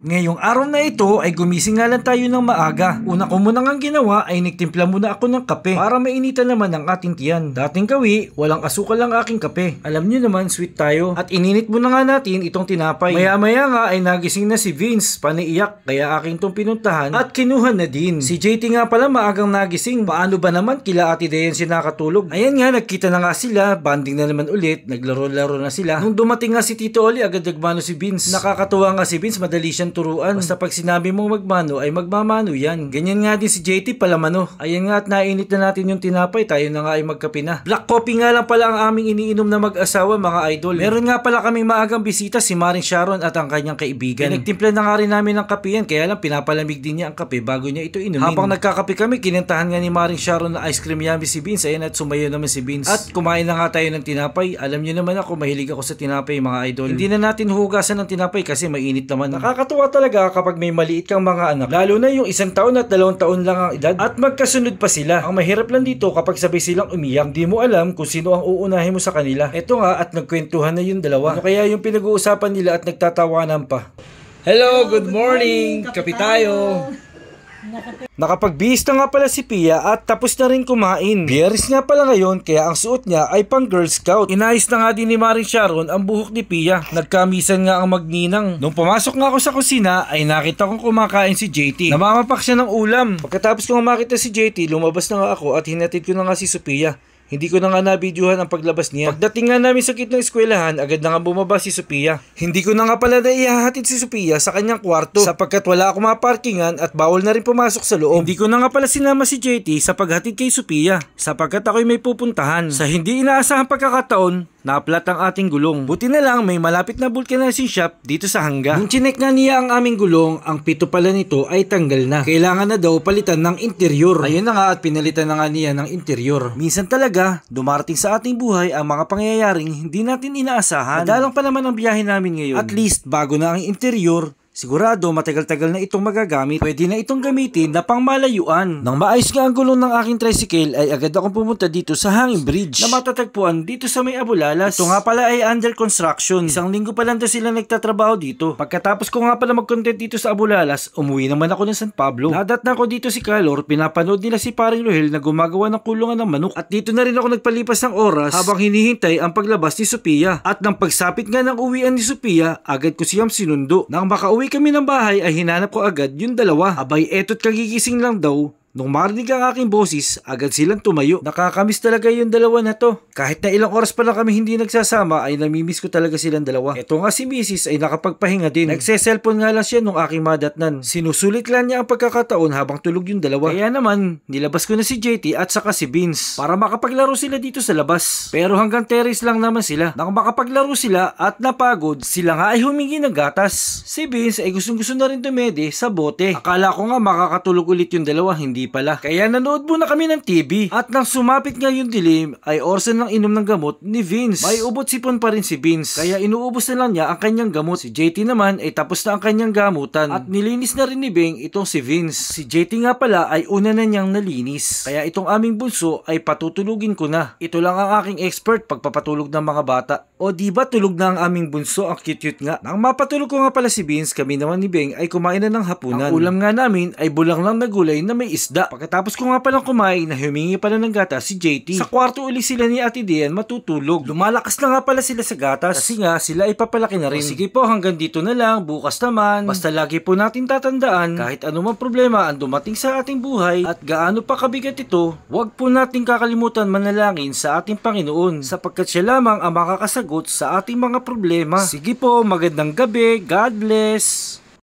Ngayong araw na ito ay gumising nga lang tayo ng maaga. Una ko muna ang ginawa ay nagtimpla muna ako ng kape para mainitan naman ang ating tiyan. Dating kawi, walang asukal ang aking kape. Alam niyo naman, sweet tayo. At ininit muna nga natin itong tinapay. Maya maya nga ay nagising na si Vince, paniiyak. Kaya aking tong pinuntahan at kinuha na din. Si JT nga pala maagang nagising. Paano ba naman kila ate Dayan siya nakatulog? Ayan nga, nagkita na nga sila. Banding na naman ulit. Naglaro-laro na sila. Nung dumating nga si Tito Oli, agad nagmano si Vince. Nakakatuwa nga si Vince, madali siyang turuan. Basta pag sinabi mong magmano ay magmamano yan. Ganyan nga din si JT palamano. Ayan nga at nainit na natin yung tinapay, tayo na nga ay magkape na. Black coffee nga lang pala ang aming iniinom na mag-asawa mga idol. Meron nga pala kaming maagang bisita si Maring Sharon at ang kanyang kaibigan. Nagtimpla na nga rin namin ng kape yan, kaya lang pinapalamig din niya ang kape bago niya ito inumin. Habang nagkakape kami, kinentahan nga ni Maring Sharon na ice cream yummy si Vince. Ayan at sumayo naman si Vince. At kumain na nga tayo ng tinapay. Alam niyo naman ako, mahilig ako sa tinapay mga idol. Hindi na natin hugasan ng tinapay kasi mainit naman. Nakakatuwa talaga kapag may maliit kang mga anak. Lalo na yung isang taon at dalawang taon lang ang edad at magkasunod pa sila. Ang mahirap lang dito kapag sabay silang umiyak, hindi mo alam kung sino ang uunahin mo sa kanila. Ito nga at nagkwentuhan na yung dalawa. Ano kaya yung pinag-uusapan nila at nagtatawanan pa? Hello, good morning! Kapi tayo! Nakapagbihis na nga pala si Pia at tapos na rin kumain. Biyernes nga pala ngayon kaya ang suot niya ay pang Girl Scout. Inayos na nga din ni Maring Sharon ang buhok ni Pia. Nagkamisan nga ang magninang. Nung pumasok nga ako sa kusina ay nakita kong kumakain si JT. Namamapak siya ng ulam. Pagkatapos kong makita si JT, lumabas na nga ako at hinatid ko na nga si Sophia. Hindi ko na nga nabidyohan ang paglabas niya. Pagdating nga namin sa kitang eskwelahan, agad na nga bumaba si Sophia. Hindi ko na nga pala na ihahatid si Sophia sa kanyang kwarto sapagkat wala akong maparkingan at bawal na rin pumasok sa loob. Hindi ko na nga pala sinama si JT sa paghatid kay Sophia sapagkat ako'y may pupuntahan. Sa hindi inaasahang pagkakataon, Naplat ang ating gulong. Buti na lang may malapit na vulcanizing shop dito sa hangga. Nung chinek na niya ang aming gulong, ang pito pala nito ay tanggal na. Kailangan na daw palitan ng interior. Ayun na nga at pinalitan na nga niya ng interior. Minsan talaga, dumarating sa ating buhay ang mga pangyayaring hindi natin inaasahan. Madalang pa naman ang biyahe namin ngayon. At least bago na ang interior, Sigurado matagal-tagal na itong magagamit. Pwede na itong gamitin na pangmalayuan. Nang maayos nga ang gulong ng aking tricycle ay agad akong pumunta dito sa Hanging Bridge na matatagpuan dito sa may Abulalas. Ito nga pala ay under construction. Isang linggo pa lang daw sila nagtatrabaho dito. Pagkatapos ko nga pala mag-content dito sa Abulalas, umuwi naman ako ng San Pablo. Nadat na ako dito si Calor, pinapanood nila si Paring Lohel na gumagawa ng kulungan ng manok. At dito na rin ako nagpalipas ng oras habang hinihintay ang paglabas ni Sophia. At nang pagsapit nga ng uwian ni Sophia, agad ko siyang sinundo. Nang makauwi kami ng bahay ay hinanap ko agad yung dalawa. Abay eto't kagigising lang daw Nung marinig ang aking boses, agad silang tumayo. Nakakamiss talaga yung dalawa na to. Kahit na ilang oras pa lang kami hindi nagsasama, ay namimiss ko talaga silang dalawa. Ito nga si Mrs. ay nakapagpahinga din. Nagse-cellphone nga lang siya nung aking madatnan. Sinusulit lang niya ang pagkakataon habang tulog yung dalawa. Kaya naman, nilabas ko na si JT at saka si Vince para makapaglaro sila dito sa labas. Pero hanggang terrace lang naman sila. Nang makapaglaro sila at napagod, sila nga ay humingi ng gatas. Si Vince ay gustong gusto na rin dumede sa bote. Akala ko nga makakatulog ulit yung dalawa, hindi hindi pala. Kaya nanood muna kami ng TV. At nang sumapit nga yung dilim, ay orsan lang inom ng gamot ni Vince. May ubot sipon pa rin si Vince. Kaya inuubos na lang niya ang kanyang gamot. Si JT naman ay tapos na ang kanyang gamutan. At nilinis na rin ni Beng itong si Vince. Si JT nga pala ay una na niyang nalinis. Kaya itong aming bunso ay patutulugin ko na. Ito lang ang aking expert pagpapatulog ng mga bata. O di ba tulog na ang aming bunso? Ang cute-cute nga. Nang mapatulog ko nga pala si Vince, kami naman ni Beng ay kumain na ng hapunan. Ang ulam nga namin ay bulang lang na gulay na may isda isda. Pagkatapos ko nga palang kumain na humingi pala ng gatas si JT. Sa kwarto uli sila ni Ate Dian matutulog. Lumalakas na nga pala sila sa gatas kasi nga sila ay papalaki na rin. O sige po hanggang dito na lang. Bukas naman. Basta lagi po natin tatandaan kahit anumang problema ang dumating sa ating buhay at gaano pa kabigat ito, huwag po nating kakalimutan manalangin sa ating Panginoon sapagkat siya lamang ang makakasagot sa ating mga problema. Sige po, magandang gabi. God bless.